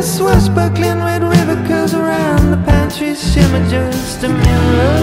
a swashbuckling red river curls around the pantry. shimmer just a mirror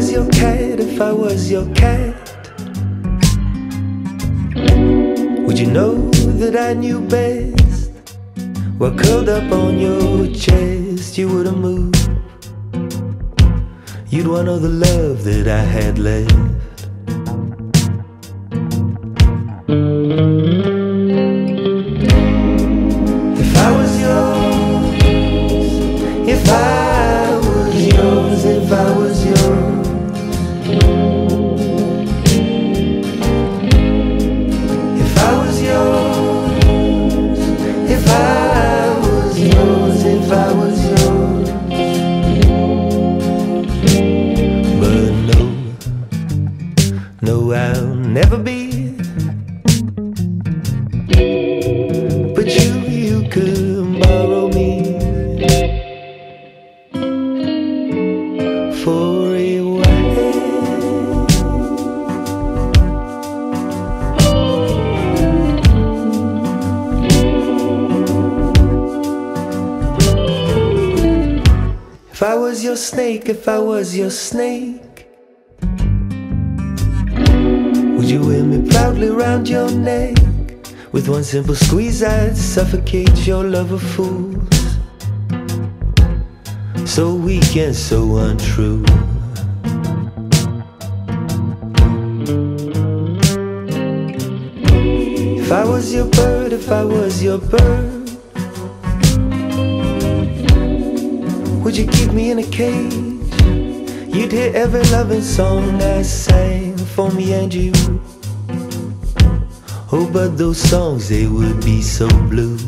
was your cat, if I was your cat, would you know that I knew best? Well, curled up on your chest, you wouldn't move. You'd want all the love that I had left. If I was your snake, if I was your snake, would you wear me proudly round your neck? With one simple squeeze, I'd suffocate your love of fools. So weak and so untrue. If I was your bird, if I was your bird, would you keep me in a cage? You'd hear every loving song I sang for me and you. Oh, but those songs, they would be so blue.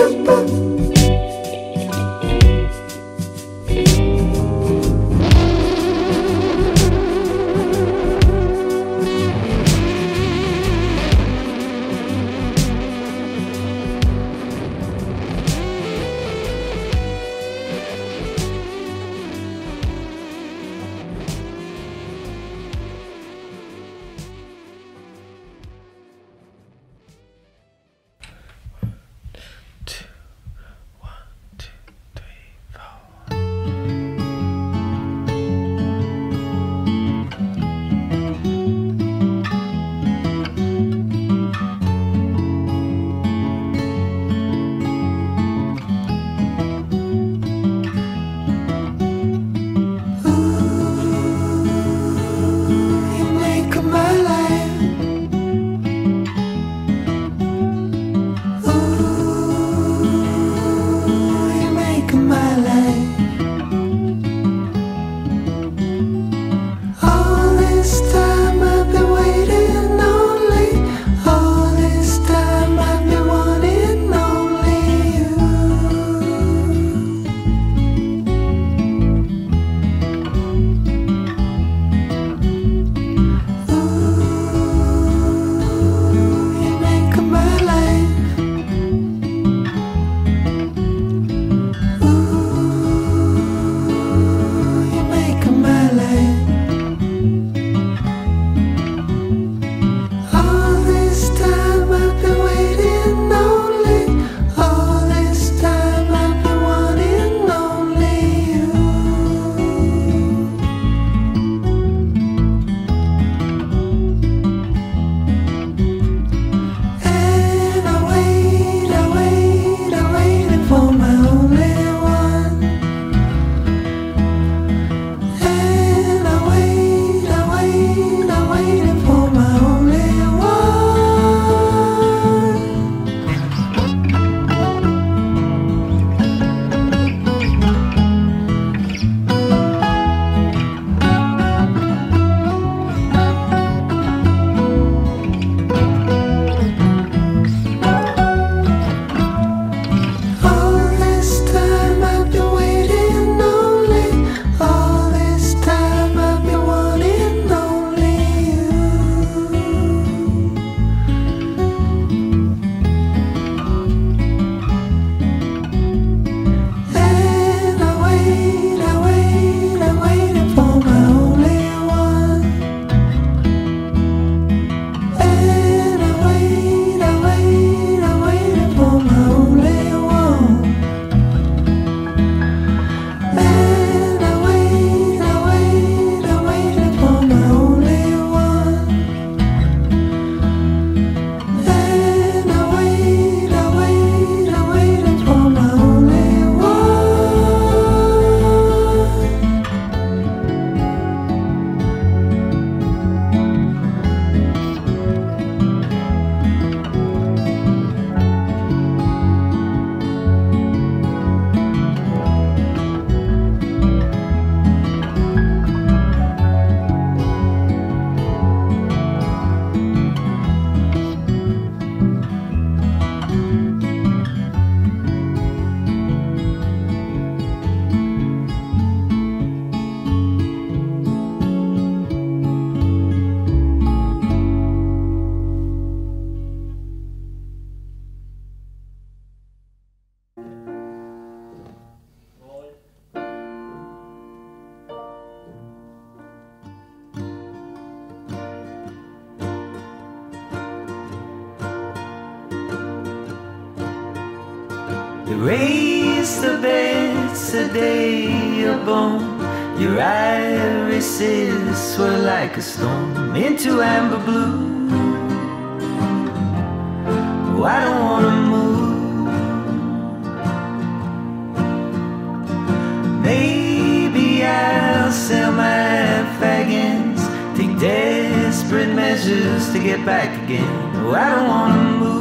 Shabba. They raised the beds the day born. Your irises were like a storm into amber blue. Oh, I don't wanna move. Maybe I'll sell my fagins, take desperate measures to get back again. Oh, I don't wanna move.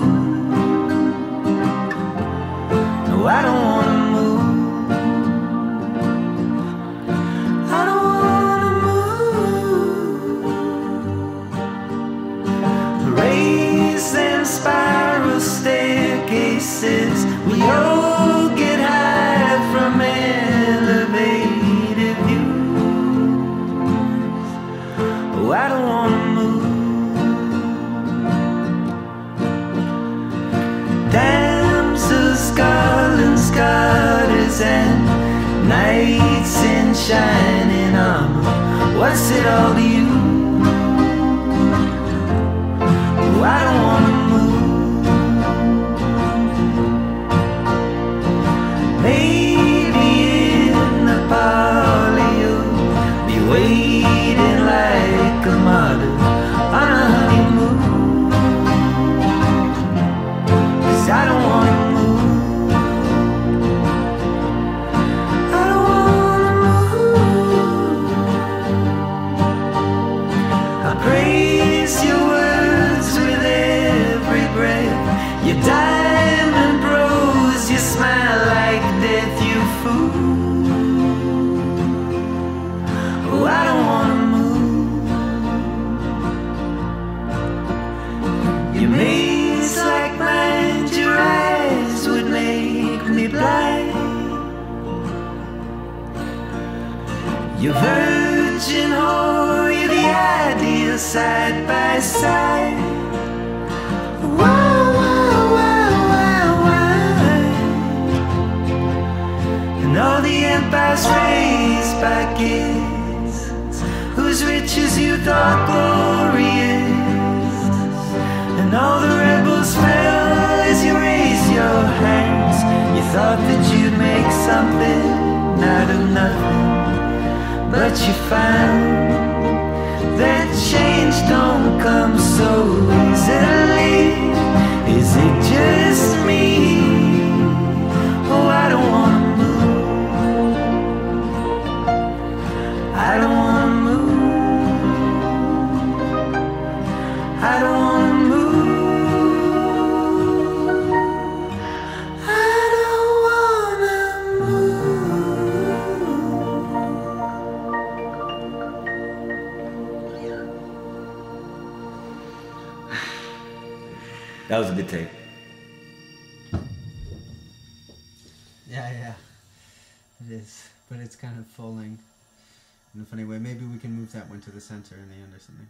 And all the empires raised by kids whose riches you thought glorious. And all the rebels fell as you raised your hands. You thought that you'd make something out of nothing. But you found that change don't come so easily. Is it just me? That went to the center in the end or something.